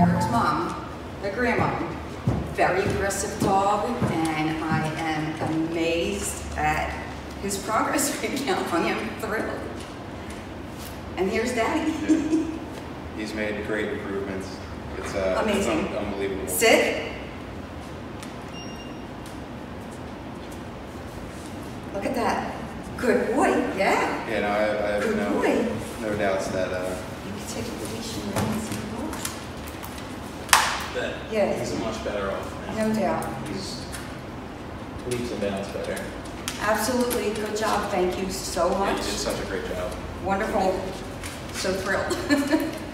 Eric's mom, the grandma, very aggressive dog, and I am amazed at his progress right now. I am thrilled. And here's Daddy. He's made great improvements. It's, uh, it's Amazing. un- unbelievable. Sit. Look at that. Good boy. Yeah. Yeah, no, I, I have Good no, boy. no doubts that uh, You can take a leash and raise him up. That Yeah. he's much better off now. No doubt. He's leaps and bounds better. Absolutely. Good job. Thank you so much. did such a great job. Wonderful. So thrilled.